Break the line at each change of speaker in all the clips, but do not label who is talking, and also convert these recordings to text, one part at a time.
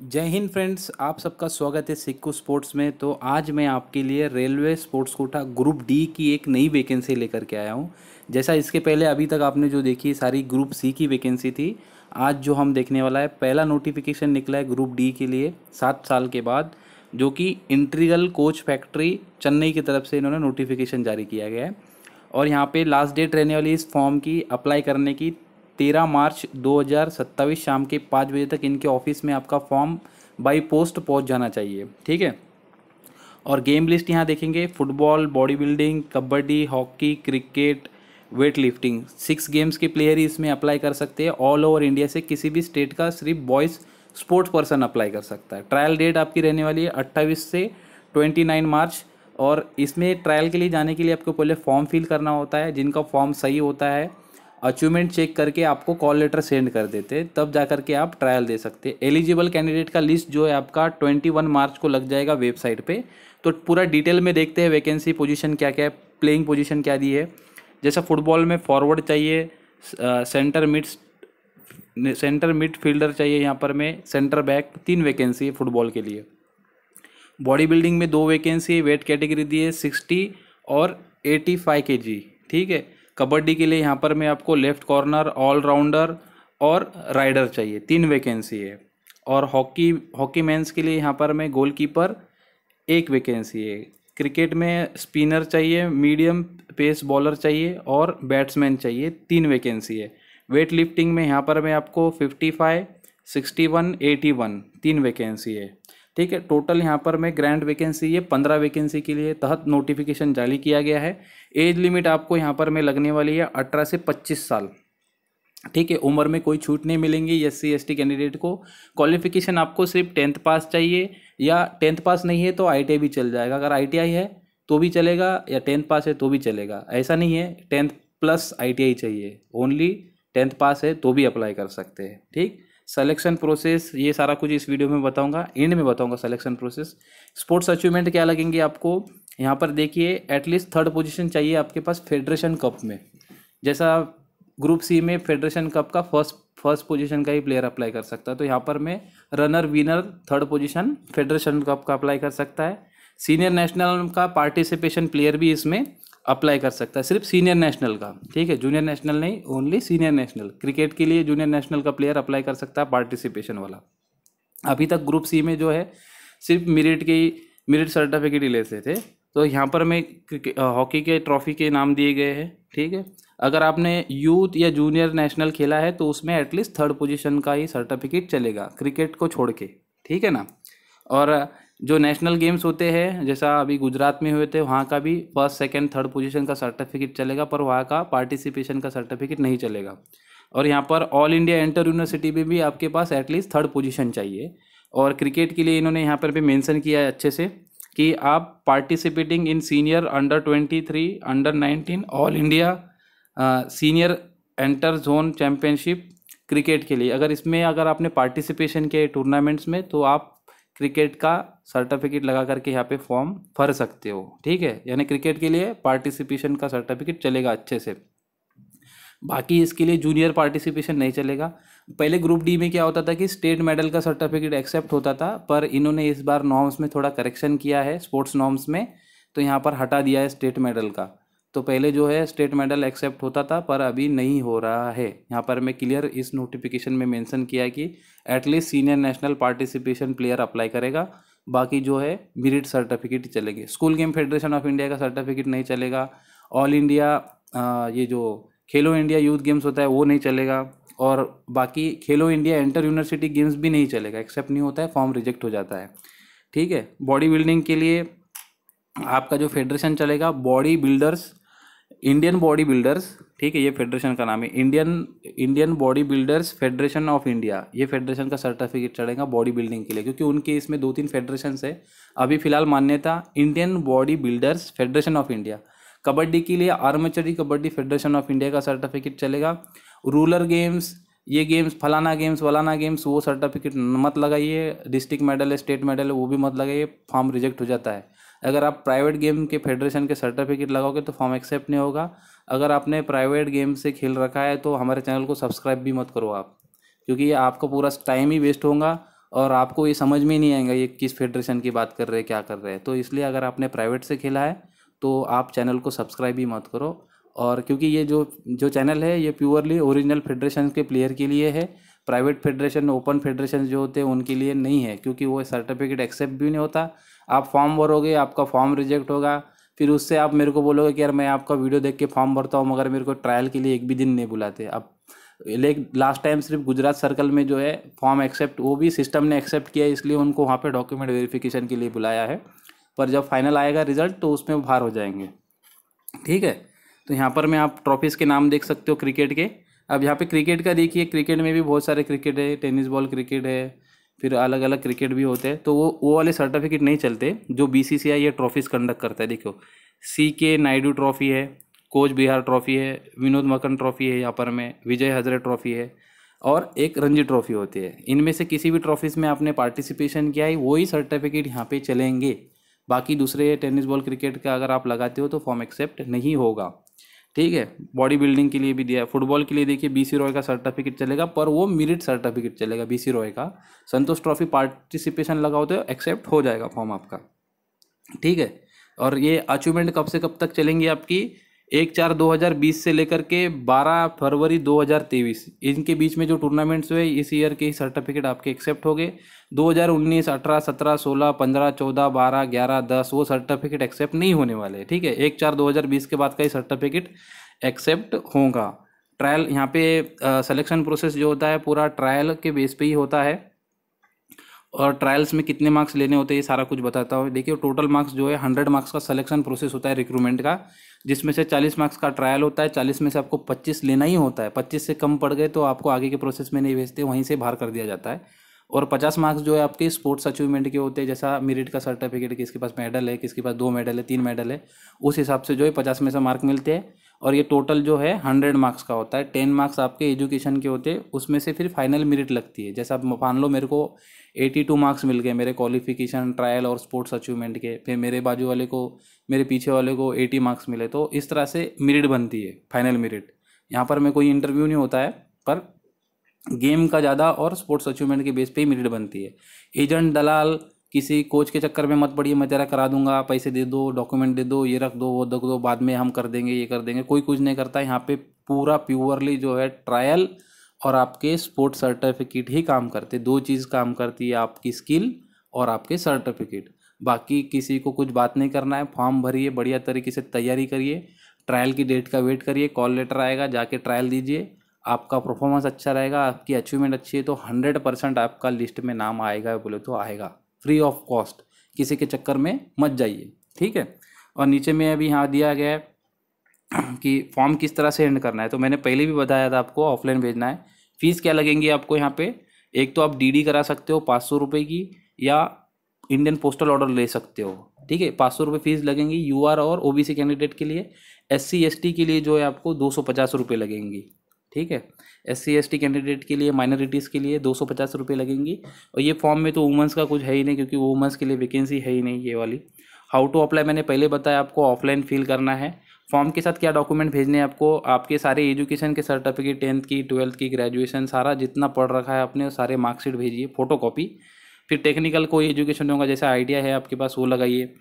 जय हिंद फ्रेंड्स, आप सबका स्वागत है सिक्कू स्पोर्ट्स में। तो आज मैं आपके लिए railway sports quota group D की एक नई वैकेंसी लेकर के आया हूँ। जैसा इसके पहले अभी तक आपने जो देखी, सारी ग्रुप सी की वैकेंसी थी। आज जो हम देखने वाला है, पहला नोटिफिकेशन निकला है ग्रुप डी के लिए, सात साल के बाद, जो कि इंट्रीगल कोच फैक्ट्री चेन्नई की तरफ़ से इन्होंने नोटिफिकेशन जारी किया गया है। और यहाँ पे लास्ट डेट रहने वाली इस फॉर्म की अप्लाई करने की तेरह मार्च दो हज़ार सत्ताईस शाम के पाँच बजे तक इनके ऑफ़िस में आपका फॉर्म बाई पोस्ट पहुँच जाना चाहिए, ठीक है? और गेम लिस्ट यहाँ देखेंगे, football body building kabaddi, hockey, cricket weight lifting six games के प्लेयर ही इसमें अप्लाई कर सकते हैं। ऑल ओवर इंडिया से किसी भी स्टेट का सिर्फ़ बॉयज़ स्पोर्ट्स पर्सन अप्लाई कर सकता है। ट्रायल डेट आपकी रहने वाली है अट्ठाईस से ट्वेंटी नाइन मार्च और इसमें ट्रायल के लिए जाने के लिए आपको पहले फॉर्म फिल करना होता है, जिनका फॉर्म सही होता है। अचीवमेंट चेक करके आपको कॉल लेटर सेंड कर देते, तब जा करके आप ट्रायल दे सकते। हैं एलिजिबल कैंडिडेट का लिस्ट जो है आपका ट्वेंटी वन मार्च को लग जाएगा वेबसाइट पे। तो पूरा डिटेल में देखते हैं वैकेंसी पोजीशन क्या क्या है प्लेइंग पोजीशन क्या दी है। जैसा फुटबॉल में फॉरवर्ड चाहिए centre mid centre mid fielder चाहिए यहाँ पर में सेंटर बैक तीन वैकेंसी है फुटबॉल के लिए। बॉडी बिल्डिंग में दो वैकेंसी वेट कैटेगरी दी है सिक्सटी और एटी फाइव के जी ठीक है? कबड्डी के लिए यहाँ पर मैं आपको लेफ़्ट कॉर्नर, ऑलराउंडर और राइडर चाहिए। तीन वैकेंसी है। और हॉकी हॉकी मैंस के लिए यहाँ पर मैं गोलकीपर, एक वैकेंसी है। क्रिकेट में स्पिनर चाहिए, मीडियम पेस बॉलर चाहिए और बैट्समैन चाहिए। तीन वैकेंसी है। वेट लिफ्टिंग में यहाँ पर मैं आपको fifty five, sixty one, eighty one, तीन वैकेंसी है। ठीक है टोटल यहाँ पर मैं ग्रैंड वैकेंसी ये पंद्रह वैकेंसी के लिए तहत नोटिफिकेशन जारी किया गया है। एज लिमिट आपको यहाँ पर मैं लगने वाली है अठारह से पच्चीस साल। ठीक है, उम्र में कोई छूट नहीं मिलेंगी S C, S T candidate को। क्वालिफिकेशन आपको सिर्फ़ टेंथ पास चाहिए या टेंथ पास नहीं है तो आईटीआई भी चल जाएगा। अगर आईटीआई है तो भी चलेगा या टेंथ पास है तो भी चलेगा। ऐसा नहीं है टेंथ प्लस आईटीआई चाहिए। ओनली टेंथ पास है तो भी अप्लाई कर सकते हैं। ठीक? सिलेक्शन प्रोसेस ये सारा कुछ इस वीडियो में बताऊँगा एंड में बताऊँगा सिलेक्शन प्रोसेस स्पोर्ट्स अचीवमेंट क्या लगेंगे आपको? यहाँ पर देखिए एटलीस्ट थर्ड पोजीशन चाहिए आपके पास फेडरेशन कप में. जैसा ग्रुप सी में फेडरेशन कप का फ़र्स्ट फ़र्स्ट पोजीशन का ही प्लेयर अप्लाई कर सकता है तो यहाँ पर मैं runner winner third position federation cup का अप्लाई कर सकता है. सीनियर नेशनल का पार्टिसिपेशन प्लेयर भी इसमें अप्लाई कर सकता है, सिर्फ़ सीनियर नेशनल का, ठीक है? जूनियर नेशनल नहीं ओनली सीनियर नेशनल क्रिकेट के लिए जूनियर नेशनल का प्लेयर अप्लाई कर सकता है पार्टिसिपेशन वाला। अभी तक ग्रुप सी में जो है, सिर्फ़ मेरिट के ही मेरिट सर्टिफिकेट ही लेते थे। तो यहाँ पर मैं हॉकी के ट्रॉफी के नाम दिए गए हैं, ठीक है? अगर आपने यूथ या जूनियर नेशनल खेला है तो उसमें एटलीस्ट थर्ड पोजीशन का ही सर्टिफिकेट चलेगा क्रिकेट को छोड़ के, ठीक है ना? और जो नेशनल गेम्स होते हैं, जैसा अभी गुजरात में हुए थे, वहाँ का भी फ़र्स्ट सेकंड थर्ड पोजीशन का सर्टिफिकेट चलेगा, पर वहाँ का पार्टिसिपेशन का सर्टिफिकेट नहीं चलेगा। और यहाँ पर ऑल इंडिया इंटर यूनिवर्सिटी में भी आपके पास एटलीस्ट थर्ड पोजीशन चाहिए। और क्रिकेट के लिए इन्होंने यहाँ पर भी मेंशन किया है अच्छे से कि आप participating in senior under twenty three under nineteen all India senior inter zone championship cricket के लिए। अगर इसमें अगर आपने पार्टिसिपेशन किया टूर्नामेंट्स में तो आप क्रिकेट का सर्टिफिकेट लगा करके यहाँ पे फॉर्म भर सकते हो, ठीक है? यानी क्रिकेट के लिए पार्टिसिपेशन का सर्टिफिकेट चलेगा अच्छे से। बाकी इसके लिए जूनियर पार्टिसिपेशन नहीं चलेगा। पहले ग्रुप डी में क्या होता था कि स्टेट मेडल का सर्टिफिकेट एक्सेप्ट होता था, पर इन्होंने इस बार नॉर्म्स में थोड़ा करेक्शन किया है स्पोर्ट्स नॉर्म्स में तो यहाँ पर हटा दिया है स्टेट मेडल का। तो पहले जो है स्टेट मेडल एक्सेप्ट होता था, पर अभी नहीं हो रहा है। यहाँ पर मैं क्लियर इस नोटिफिकेशन में मेंशन किया कि at least senior national participation player apply करेगा। बाकी जो है मेरिट सर्टिफिकेट चलेंगे। School game federation of India का सर्टिफिकेट नहीं चलेगा। ऑल इंडिया ये जो खेलो इंडिया यूथ गेम्स होता है, वो नहीं चलेगा। और बाकी खेलो इंडिया इंटर यूनिवर्सिटी गेम्स भी नहीं चलेगा। एक्सेप्ट नहीं होता है फॉर्म रिजेक्ट हो जाता है। ठीक है? बॉडी बिल्डिंग के लिए आपका जो फेडरेशन चलेगा body builders Indian body builders ठीक है, ये फेडरेशन का नाम है। Indian Indian body builders federation of India ये फेडरेशन का सर्टिफिकेट चढ़ेगा बॉडी बिल्डिंग के लिए, क्योंकि उनके इसमें दो तीन फेडरेशन है। अभी फ़िलहाल मान्यता Indian body builders federation of India kabaddi के लिए amateur kabaddi federation of India का सर्टिफिकेट चलेगा। रूलर गेम्स ये गेम्स फलाना गेम्स वलाना गेम्स वो सर्टिफिकेट मत लगाइए। डिस्ट्रिक्ट मेडल है स्टेट मेडल है वो भी मत लगाइए। फॉर्म रिजेक्ट हो जाता है। अगर आप प्राइवेट गेम के फेडरेशन के सर्टिफिकेट लगाओगे तो फॉर्म एक्सेप्ट नहीं होगा। अगर आपने प्राइवेट गेम से खेल रखा है तो हमारे चैनल को सब्सक्राइब भी मत करो आप, क्योंकि ये आपका पूरा टाइम ही वेस्ट होगा और आपको ये समझ में नहीं आएगा ये किस फेडरेशन की बात कर रहे हैं, क्या कर रहे हैं। तो इसलिए अगर आपने प्राइवेट से खेला है तो आप चैनल को सब्सक्राइब ही मत करो। और क्योंकि ये जो जो चैनल है, ये प्योरली ओरिजिनल फेडरेशन के प्लेयर के लिए है प्राइवेट फेडरेशन ओपन फेडरेशन जो होते हैं, उनके लिए नहीं है, क्योंकि वो सर्टिफिकेट एक्सेप्ट भी नहीं होता। आप फॉर्म भरोगे, आपका फॉर्म रिजेक्ट होगा। फिर उससे आप मेरे को बोलोगे कि यार मैं आपका वीडियो देख के फॉर्म भरता हूँ, मगर मेरे को ट्रायल के लिए एक भी दिन नहीं बुलाते। अब लेकिन लास्ट टाइम सिर्फ़ गुजरात सर्कल में जो है फॉर्म एक्सेप्ट वो भी सिस्टम ने एक्सेप्ट किया, इसलिए उनको वहाँ पे डॉक्यूमेंट वेरिफिकेशन के लिए बुलाया है। पर जब फाइनल आएगा रिज़ल्ट तो उसमें बाहर हो जाएँगे। ठीक है? तो यहाँ पर मैं आप ट्रॉफीज़ के नाम देख सकते हो क्रिकेट के। अब यहाँ पे क्रिकेट का देखिए क्रिकेट में भी बहुत सारे क्रिकेट है टेनिस बॉल क्रिकेट है फिर अलग अलग क्रिकेट भी होते हैं तो वो वो वाले सर्टिफिकेट नहीं चलते, जो बी सी सी आई ये ट्रॉफीज़ कंडक्ट करता है देखो सी के नायडू ट्रॉफी है कोच बिहार ट्रॉफी है विनोद मकन ट्रॉफी है यहाँ पर में विजय हजरे ट्रॉफी है, और एक रणजी ट्रॉफी होती है। इनमें से किसी भी ट्रॉफीज़ में आपने पार्टिसिपेशन किया है, वही सर्टिफिकेट यहाँ पे चलेंगे। बाकी दूसरे टेनिस बॉल क्रिकेट का अगर आप लगाते हो तो फॉर्म एक्सेप्ट नहीं होगा। ठीक है? बॉडी बिल्डिंग के लिए भी दिया है। फुटबॉल के लिए देखिए बी सी रॉय का सर्टिफिकेट चलेगा, पर वो मेरिट सर्टिफिकेट चलेगा बी सी रॉय का। संतोष ट्रॉफी पार्टिसिपेशन लगाओ तो एक्सेप्ट हो जाएगा फॉर्म आपका। ठीक है? और ये अचीवमेंट कब से कब तक चलेंगी आपकी? एक चार दो हज़ार बीस से लेकर के बारह फरवरी दो हज़ार तेईस। इनके बीच में जो टूर्नामेंट्स हुए, इस ईयर के ही सर्टिफिकेट आपके एक्सेप्ट हो गए। दो हज़ार उन्नीस, अठारह, सत्रह, सोलह, पंद्रह, चौदह, बारह, ग्यारह, दस, वो सर्टिफिकेट एक्सेप्ट नहीं होने वाले, ठीक है? एक चार दो हज़ार बीस के बाद का ही सर्टिफिकेट एक्सेप्ट होगा। ट्रायल यहाँ पे सिलेक्शन प्रोसेस जो होता है, पूरा ट्रायल के बेस पे ही होता है। और ट्रायल्स में कितने मार्क्स लेने होते हैं, ये सारा कुछ बताता हूँ। देखिए टोटल मार्क्स जो है हंड्रेड मार्क्स का सिलेक्शन प्रोसेस होता है रिक्रूटमेंट का, जिसमें से चालीस मार्क्स का ट्रायल होता है, चालीस में से आपको पच्चीस लेना ही होता है। पच्चीस से कम पड़ गए तो आपको आगे के प्रोसेस में नहीं भेजते, वहीं से बाहर कर दिया जाता है। और पचास मार्क्स जो है, आपके स्पोर्ट्स अचीवमेंट के होते हैं, जैसा मेरिट का सर्टिफिकेट किसके पास मेडल है, किसके पास दो मेडल है, तीन मेडल है, उस हिसाब से जो है, पचास में से मार्क मिलते हैं। और ये टोटल जो है हंड्रेड मार्क्स का होता है। टेन मार्क्स आपके एजुकेशन के होते हैं, उसमें से फिर फाइनल मेरिट लगती है। जैसा आप मान लो मेरे को एटी टू मार्क्स मिल गए मेरे क्वालिफिकेशन ट्रायल और स्पोर्ट्स अचीवमेंट के, फिर मेरे बाजू वाले को, मेरे पीछे वाले को एटी मार्क्स मिले तो इस तरह से मेरिट बनती है फाइनल मेरिट यहाँ पर मैं कोई इंटरव्यू नहीं होता है, पर गेम का ज़्यादा और स्पोर्ट्स अचीवमेंट के बेस पे ही मेरिट बनती है। एजेंट दलाल किसी कोच के चक्कर में मत पड़िए, मैं तेरा करा दूँगा, पैसे दे दो डॉक्यूमेंट दे दो, ये रख दो, वो रख दो, बाद में हम कर देंगे, ये कर देंगे। कोई कुछ नहीं करता, यहाँ पे पूरा प्योरली जो है ट्रायल और आपके स्पोर्ट्स सर्टिफिकेट ही काम करते, दो चीज़ काम करती है आपकी स्किल और आपके सर्टिफिकेट बाकी किसी को कुछ बात नहीं करना है फॉर्म भरिए, बढ़िया तरीके से तैयारी करिए ट्रायल की डेट का वेट करिए कॉल लेटर आएगा, जाके ट्रायल दीजिए, आपका परफॉर्मेंस अच्छा रहेगा, आपकी अचीवमेंट अच्छी है तो हंड्रेड परसेंट आपका लिस्ट में नाम आएगा, बोले तो आएगा। फ्री ऑफ़ कॉस्ट, किसी के चक्कर में मत जाइए, ठीक है? और नीचे में अभी यहाँ दिया गया है कि फॉर्म किस तरह से एंड करना है तो मैंने पहले भी बताया था आपको ऑफलाइन भेजना है। फ़ीस क्या लगेंगी आपको यहाँ पे? एक तो आप डीडी करा सकते हो पाँच सौ रुपये की, या इंडियन पोस्टल ऑर्डर ले सकते हो, ठीक है? पाँच सौ रुपये फ़ीस लगेंगी यू आर और ओ बी सी कैंडिडेट के लिए एस सी एस टी के लिए जो है आपको दो सौ पचास रुपये लगेंगी। ठीक है? S C S T candidate के लिए माइनॉरिटीज़ के लिए दो सौ पचास रुपये लगेंगी। और ये फॉर्म में तो वुमेंस का कुछ है ही नहीं, क्योंकि वुमेंस के लिए वैकेंसी है ही नहीं ये वाली। हाउ टू अप्लाई मैंने पहले बताया आपको ऑफलाइन फिल करना है। फॉर्म के साथ क्या डॉक्यूमेंट भेजने हैं आपको? आपके सारे एजुकेशन के सर्टिफिकेट टेंथ की ट्वेल्थ की ग्रेजुएशन सारा जितना पढ़ रखा है आपने, सारे मार्कशीट भेजिए फ़ोटो कॉपी फिर टेक्निकल कोई एजुकेशन होगा, जैसा आइडिया है आपके पास, वो लगाइए।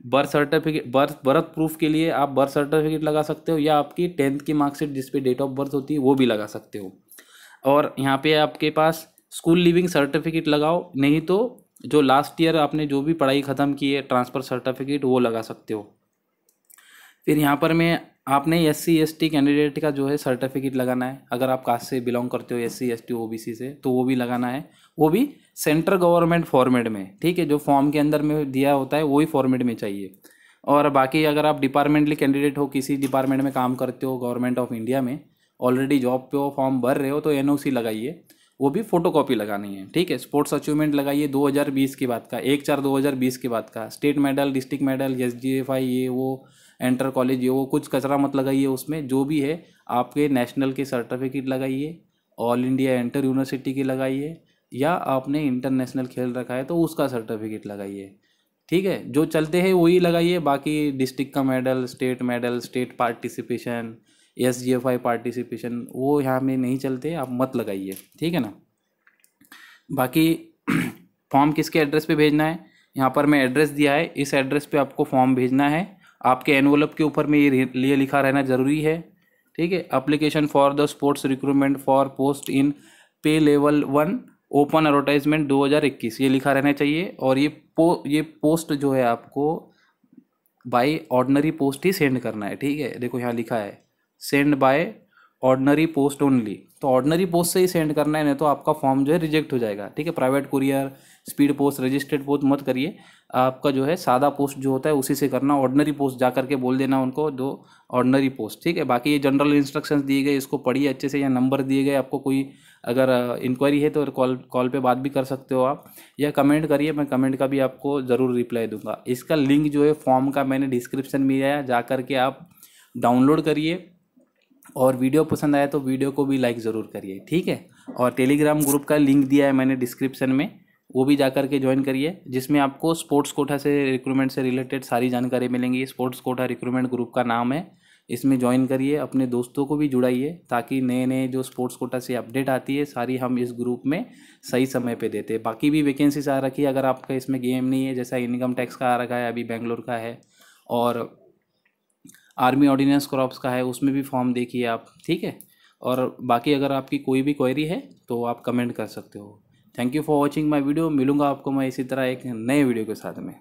Birth certificate, birth birth proof के लिए आप बर्थ सर्टिफिकेट लगा सकते हो, या आपकी टेंथ की मार्कशीट जिसपे डेट ऑफ़ बर्थ होती है, वो भी लगा सकते हो। और यहाँ पे आपके पास स्कूल लिविंग सर्टिफिकेट लगाओ, नहीं तो जो लास्ट ईयर आपने जो भी पढ़ाई ख़त्म की है ट्रांसफ़र सर्टिफिकेट वो लगा सकते हो। फिर यहाँ पर मैं आपने S C S T candidate का जो है सर्टिफिकेट लगाना है। अगर आप कास्ट से बिलोंग करते हो S C S T O B C से तो वो भी लगाना है। वो भी सेंट्रल गवर्नमेंट फॉर्मेट में, ठीक है? जो फॉर्म के अंदर में दिया होता है, वही फॉर्मेट में चाहिए। और बाकी अगर आप डिपार्टमेंटली कैंडिडेट हो, किसी डिपार्टमेंट में काम करते हो गवर्नमेंट ऑफ़ इंडिया में ऑलरेडी जॉब पे हो फॉर्म भर रहे हो तो एनओसी लगाइए। वो भी फ़ोटो कॉपी लगानी है, ठीक है? स्पोर्ट्स अचीवमेंट लगाइए 2020 की बात का, एक चार 2020 की बात का स्टेट मेडल डिस्ट्रिक्ट मेडल एस ये, वो एंटर कॉलेज ये वो कुछ कचरा मत लगाइए उसमें, जो भी है, आपके नेशनल के सर्टिफिकेट लगाइए ऑल इंडिया एंटर यूनिवर्सिटी की लगाइए, या आपने इंटरनेशनल खेल रखा है तो उसका सर्टिफिकेट लगाइए। ठीक है? जो चलते हैं, वही लगाइए, बाकी डिस्ट्रिक्ट का medal state medal state participation S G F I participation वो यहाँ में नहीं चलते, आप मत लगाइए। ठीक है ना? बाकी फॉर्म किसके एड्रेस पे भेजना है? यहाँ पर मैं एड्रेस दिया है, इस एड्रेस पे आपको फॉर्म भेजना है। आपके एनवलप के ऊपर में ये लिए लिखा रहना ज़रूरी है, ठीक है? Application for the sports recruitment for post in pay level one open advertisement 2021 ये लिखा रहना चाहिए और ये पो ये पोस्ट जो है आपको बाय ऑर्डनरी पोस्ट ही सेंड करना है, ठीक है? देखो यहाँ लिखा है send by ordinary post only तो ऑर्डनरी पोस्ट से ही सेंड करना है, नहीं तो आपका फॉर्म जो है रिजेक्ट हो जाएगा, ठीक है? Private courier speed post, registered post मत करिए। आपका जो है सादा पोस्ट जो होता है, उसी से करना। ऑर्डनरी पोस्ट जा करके बोल देना उनको, दो ऑर्डनरी पोस्ट ठीक है? बाकी ये जनरल इंस्ट्रक्शंस दिए गए, इसको पढ़िए अच्छे से, या नंबर दिए गए, आपको कोई अगर इंक्वायरी है तो कॉल कॉल पे बात भी कर सकते हो आप। या कमेंट करिए, मैं कमेंट का भी आपको ज़रूर रिप्लाई दूँगा। इसका लिंक जो है फॉर्म का मैंने डिस्क्रिप्शन में है, जा करके आप डाउनलोड करिए। और वीडियो पसंद आया तो वीडियो को भी लाइक ज़रूर करिए, ठीक है? और टेलीग्राम ग्रुप का लिंक दिया है मैंने डिस्क्रिप्शन में। वो भी जा कर के ज्वाइन करिए, जिसमें आपको स्पोर्ट्स कोटा से रिक्रूटमेंट से रिलेटेड सारी जानकारी मिलेंगी। स्पोर्ट्स कोटा रिक्रूटमेंट ग्रुप का नाम है। इसमें ज्वाइन करिए, अपने दोस्तों को भी जुड़ाइए, ताकि नए नए जो स्पोर्ट्स कोटा से अपडेट आती है, सारी हम इस ग्रुप में सही समय पे देते। हैं बाकी भी वैकेंसीज आ रखी है, अगर आपका इसमें गेम नहीं है, जैसा इनकम टैक्स का आ रखा है, अभी बेंगलोर का है, और आर्मी ऑर्डिनेंस क्रॉप्स का है, उसमें भी फॉर्म देखिए आप, ठीक है? और बाकी अगर आपकी कोई भी क्वेरी है तो आप कमेंट कर सकते हो। Thank you for watching my video मिलूँगा आपको मैं इसी तरह एक नए वीडियो के साथ में।